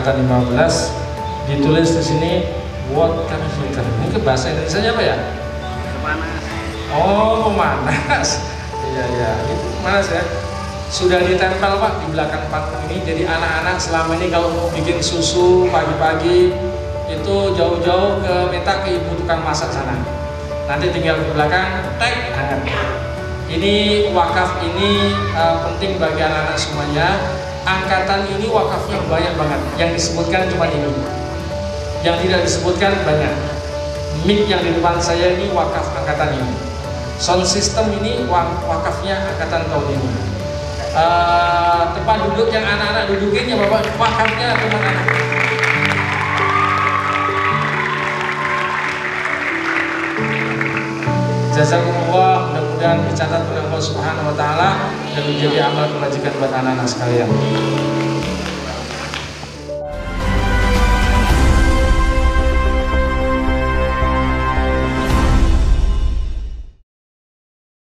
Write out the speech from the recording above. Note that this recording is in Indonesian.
2015 ditulis di sini can filter ini ke bahasa Indonesia apa ya? Panas. oh pemanas iya iya. Itu pemanas ya. Sudah ditempel pak di belakang panggung ini. Jadi anak-anak selama ini kalau mau bikin susu pagi-pagi itu jauh-jauh ke minta ke ibu tukang masak sana. Nanti tinggal di belakang tek hangat. Ini wakaf ini uh, penting bagi anak-anak semuanya angkatan ini wakafnya banyak banget. Yang disebutkan cuma ini yang tidak disebutkan banyak. Mic yang di depan saya ini wakaf angkatan ini. Sound system ini wakafnya angkatan tahun ini. Uh, tempat duduk yang anak-anak dudukin ya bapak. Wakafnya teman-anak Jazakumullah. Mudah-mudahan dicatat oleh Allah Subhanahu wa taala dan menjadi amal kebajikan buat anak-anak sekalian.